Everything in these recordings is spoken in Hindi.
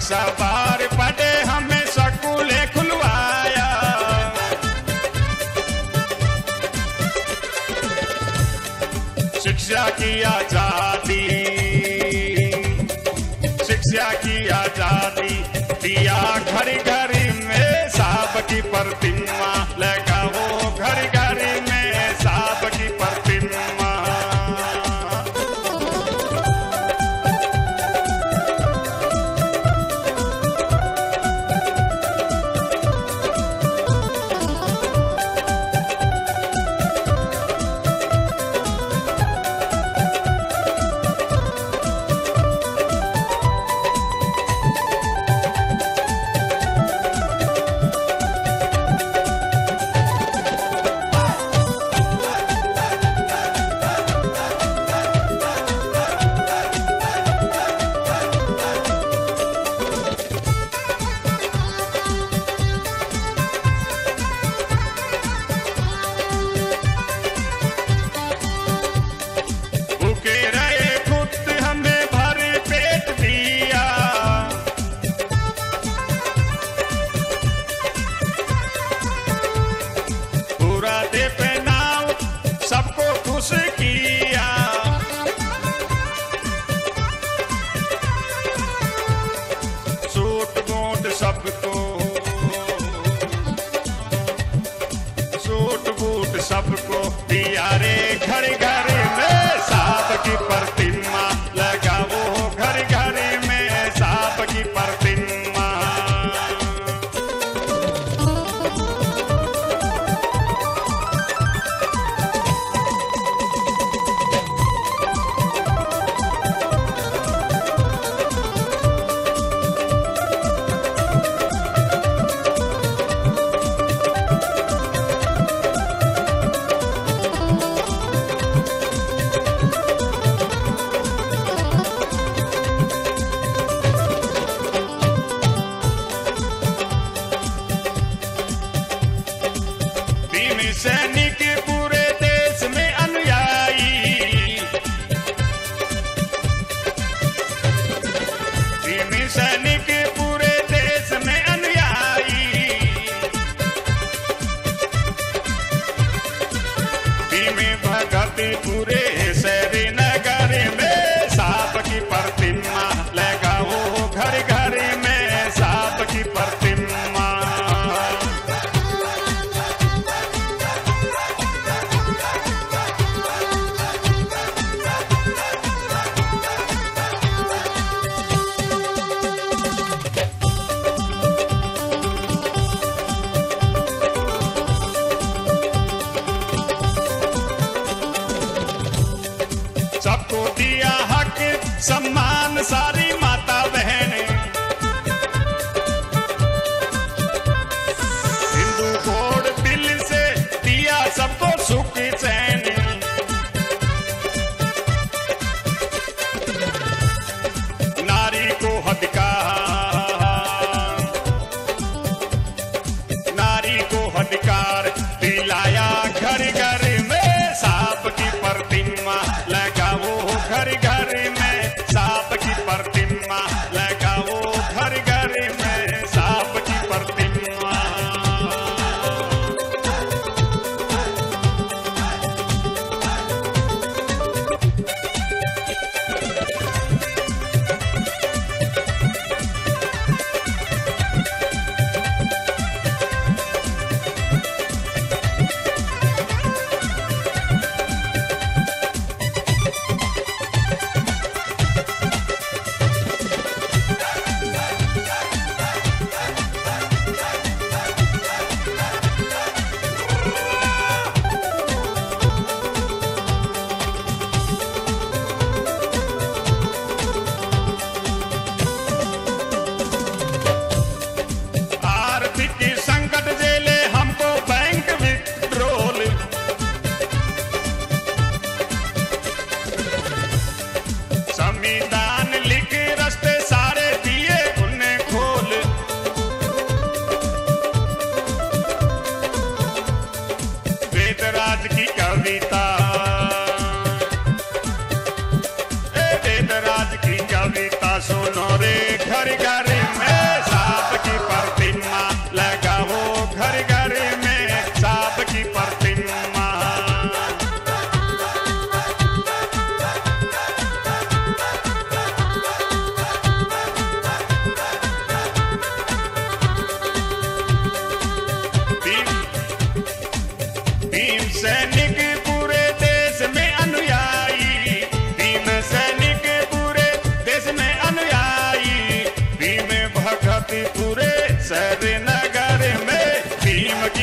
सवार पड़े हमें स्कूले खुलवाया। शिक्षा की आज़ादी, शिक्षा की आज़ादी, दिया घर घड़ी में साहब की प्रतिमा लग की पर सबको दिया हक सम्मान सारे Capital.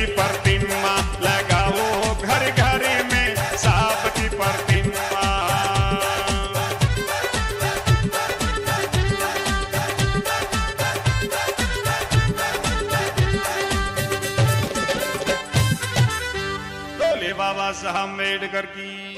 प्रतिमा लगाओ घर घर में सांप प्रतिमा। भोले बाबा साहब अंबेडकर की।